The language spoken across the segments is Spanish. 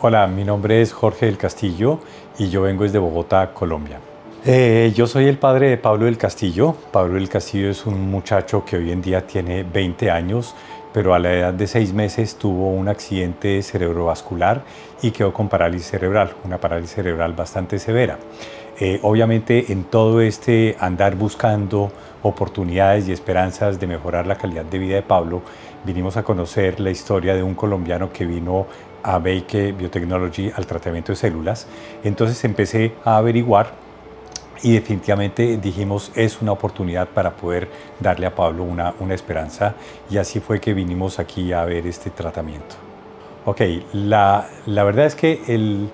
Hola, mi nombre es Jorge del Castillo y yo vengo desde Bogotá, Colombia. Eh, yo soy el padre de Pablo del Castillo. Pablo del Castillo es un muchacho que hoy en día tiene 20 años, pero a la edad de 6 meses tuvo un accidente cerebrovascular y quedó con parálisis cerebral, una parálisis cerebral bastante severa. Eh, obviamente en todo este andar buscando oportunidades y esperanzas de mejorar la calidad de vida de Pablo, vinimos a conocer la historia de un colombiano que vino a Baker Biotechnology al tratamiento de células. Entonces empecé a averiguar y definitivamente dijimos es una oportunidad para poder darle a Pablo una, una esperanza y así fue que vinimos aquí a ver este tratamiento. Ok, la, la verdad es que el,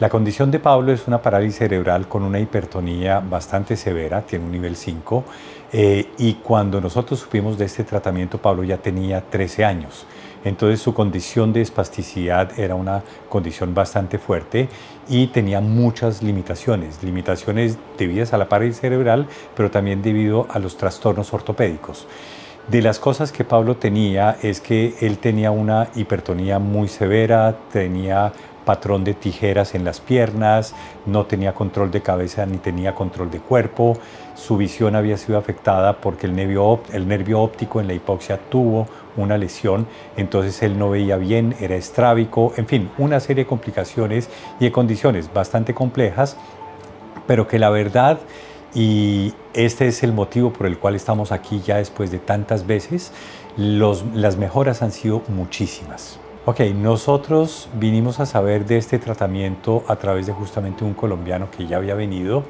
la condición de Pablo es una parálisis cerebral con una hipertonía bastante severa, tiene un nivel 5, eh, y cuando nosotros supimos de este tratamiento, Pablo ya tenía 13 años. Entonces su condición de espasticidad era una condición bastante fuerte y tenía muchas limitaciones, limitaciones debidas a la parálisis cerebral, pero también debido a los trastornos ortopédicos. De las cosas que Pablo tenía es que él tenía una hipertonía muy severa, tenía patrón de tijeras en las piernas, no tenía control de cabeza ni tenía control de cuerpo, su visión había sido afectada porque el nervio óptico en la hipoxia tuvo una lesión, entonces él no veía bien, era estrábico, en fin, una serie de complicaciones y de condiciones bastante complejas, pero que la verdad, y este es el motivo por el cual estamos aquí ya después de tantas veces, las mejoras han sido muchísimas. Ok, nosotros vinimos a saber de este tratamiento a través de justamente un colombiano que ya había venido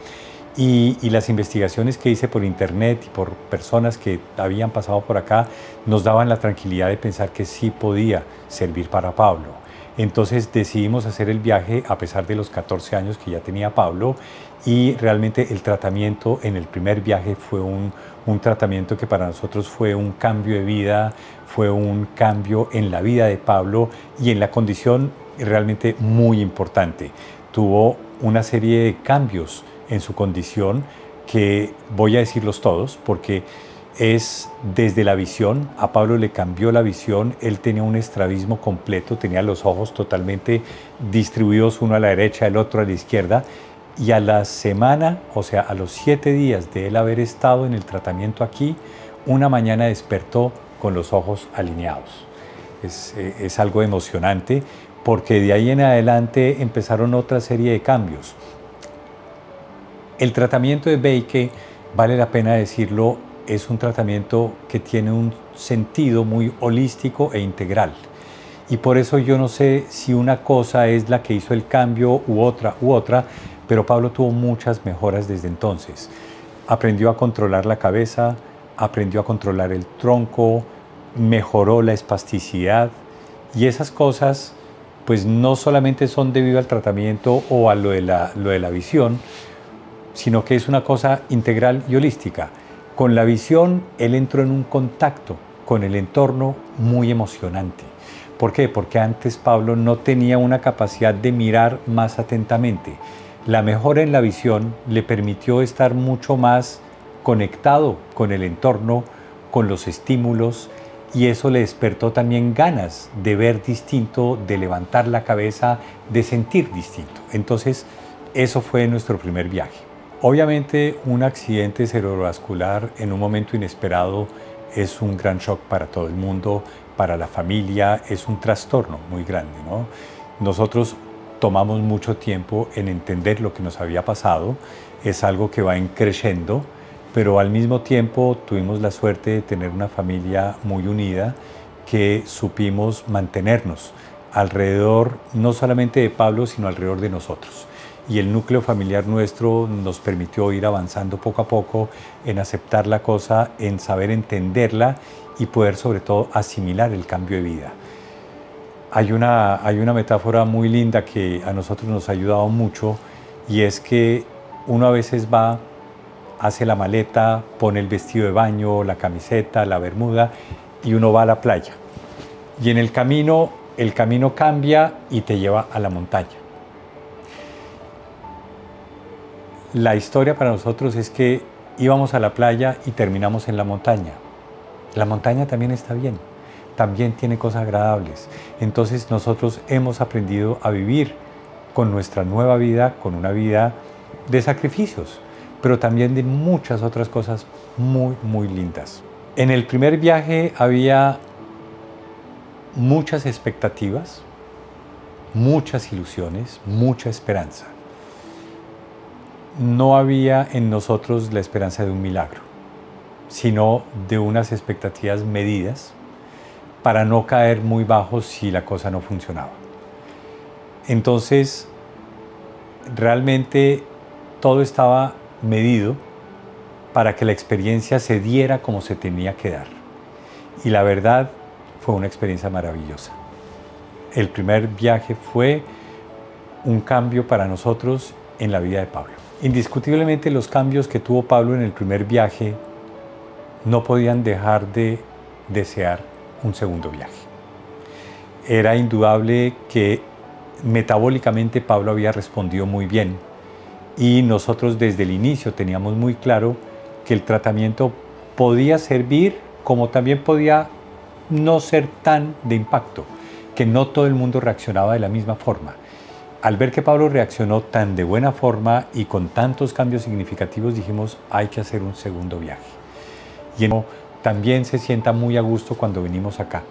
y, las investigaciones que hice por internet y por personas que habían pasado por acá nos daban la tranquilidad de pensar que sí podía servir para Pablo. Entonces decidimos hacer el viaje a pesar de los 14 años que ya tenía Pablo y realmente el tratamiento en el primer viaje fue un, un tratamiento que para nosotros fue un cambio de vida, fue un cambio en la vida de Pablo y en la condición realmente muy importante. Tuvo una serie de cambios en su condición que voy a decirlos todos porque es desde la visión, a Pablo le cambió la visión, él tenía un estrabismo completo, tenía los ojos totalmente distribuidos uno a la derecha, el otro a la izquierda, y a la semana, o sea, a los siete días de él haber estado en el tratamiento aquí, una mañana despertó con los ojos alineados. Es, eh, es algo emocionante porque de ahí en adelante empezaron otra serie de cambios. El tratamiento de Beike, vale la pena decirlo, es un tratamiento que tiene un sentido muy holístico e integral. Y por eso yo no sé si una cosa es la que hizo el cambio u otra u otra, pero Pablo tuvo muchas mejoras desde entonces. Aprendió a controlar la cabeza, aprendió a controlar el tronco, mejoró la espasticidad y esas cosas pues no solamente son debido al tratamiento o a lo de la, lo de la visión, sino que es una cosa integral y holística. Con la visión él entró en un contacto con el entorno muy emocionante. ¿Por qué? Porque antes Pablo no tenía una capacidad de mirar más atentamente. La mejora en la visión le permitió estar mucho más conectado con el entorno, con los estímulos, y eso le despertó también ganas de ver distinto, de levantar la cabeza, de sentir distinto. Entonces, eso fue nuestro primer viaje. Obviamente, un accidente cerebrovascular en un momento inesperado es un gran shock para todo el mundo, para la familia, es un trastorno muy grande. ¿no? Nosotros tomamos mucho tiempo en entender lo que nos había pasado, es algo que va creciendo, pero al mismo tiempo tuvimos la suerte de tener una familia muy unida que supimos mantenernos alrededor no solamente de Pablo, sino alrededor de nosotros. Y el núcleo familiar nuestro nos permitió ir avanzando poco a poco en aceptar la cosa, en saber entenderla y poder sobre todo asimilar el cambio de vida. Hay una, hay una metáfora muy linda que a nosotros nos ha ayudado mucho y es que uno a veces va, hace la maleta, pone el vestido de baño, la camiseta, la bermuda y uno va a la playa. Y en el camino, el camino cambia y te lleva a la montaña. La historia para nosotros es que íbamos a la playa y terminamos en la montaña. La montaña también está bien también tiene cosas agradables. Entonces nosotros hemos aprendido a vivir con nuestra nueva vida, con una vida de sacrificios, pero también de muchas otras cosas muy, muy lindas. En el primer viaje había muchas expectativas, muchas ilusiones, mucha esperanza. No había en nosotros la esperanza de un milagro, sino de unas expectativas medidas para no caer muy bajo si la cosa no funcionaba. Entonces, realmente todo estaba medido para que la experiencia se diera como se tenía que dar. Y la verdad fue una experiencia maravillosa. El primer viaje fue un cambio para nosotros en la vida de Pablo. Indiscutiblemente los cambios que tuvo Pablo en el primer viaje no podían dejar de desear un segundo viaje. Era indudable que metabólicamente Pablo había respondido muy bien y nosotros desde el inicio teníamos muy claro que el tratamiento podía servir como también podía no ser tan de impacto, que no todo el mundo reaccionaba de la misma forma. Al ver que Pablo reaccionó tan de buena forma y con tantos cambios significativos, dijimos, hay que hacer un segundo viaje. Y también se sienta muy a gusto cuando venimos acá.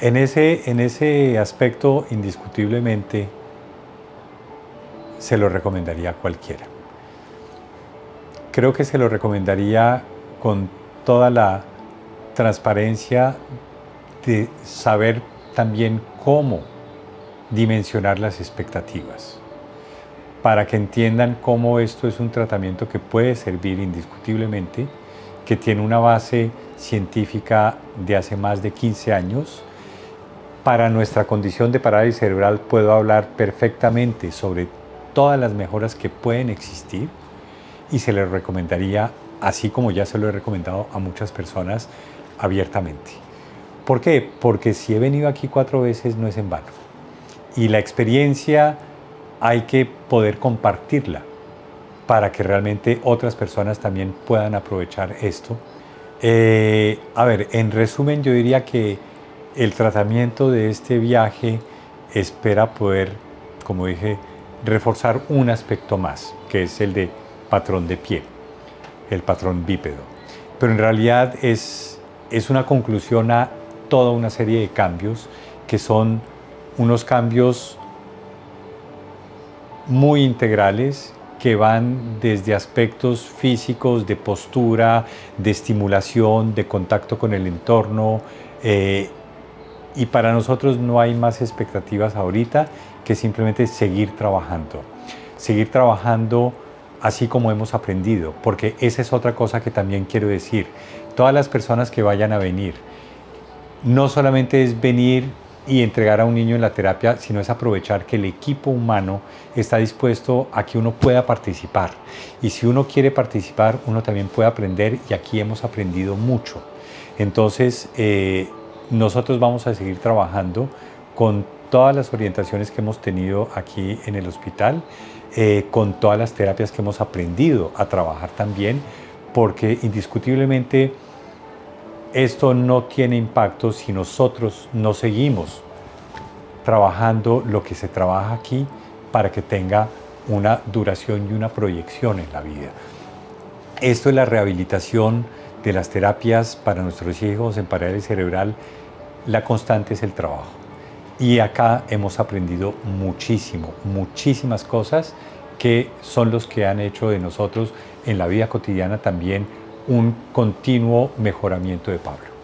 En ese, en ese aspecto, indiscutiblemente, se lo recomendaría a cualquiera. Creo que se lo recomendaría con toda la transparencia de saber también cómo dimensionar las expectativas, para que entiendan cómo esto es un tratamiento que puede servir indiscutiblemente, que tiene una base científica de hace más de 15 años. Para nuestra condición de parálisis cerebral puedo hablar perfectamente sobre todas las mejoras que pueden existir y se les recomendaría, así como ya se lo he recomendado a muchas personas, abiertamente. ¿Por qué? Porque si he venido aquí cuatro veces no es en vano. Y la experiencia hay que poder compartirla para que realmente otras personas también puedan aprovechar esto. Eh, a ver, en resumen yo diría que el tratamiento de este viaje espera poder, como dije, reforzar un aspecto más, que es el de patrón de pie, el patrón bípedo. Pero en realidad es, es una conclusión a toda una serie de cambios que son unos cambios muy integrales que van desde aspectos físicos, de postura, de estimulación, de contacto con el entorno. Eh, y para nosotros no hay más expectativas ahorita que simplemente seguir trabajando. Seguir trabajando así como hemos aprendido, porque esa es otra cosa que también quiero decir. Todas las personas que vayan a venir, no solamente es venir y entregar a un niño en la terapia, sino es aprovechar que el equipo humano está dispuesto a que uno pueda participar. Y si uno quiere participar, uno también puede aprender y aquí hemos aprendido mucho. Entonces, eh, nosotros vamos a seguir trabajando con todas las orientaciones que hemos tenido aquí en el hospital, eh, con todas las terapias que hemos aprendido a trabajar también, porque indiscutiblemente esto no tiene impacto si nosotros no seguimos trabajando lo que se trabaja aquí para que tenga una duración y una proyección en la vida. Esto es la rehabilitación de las terapias para nuestros hijos en parálisis cerebral. La constante es el trabajo. Y acá hemos aprendido muchísimo, muchísimas cosas que son los que han hecho de nosotros en la vida cotidiana también un continuo mejoramiento de Pablo.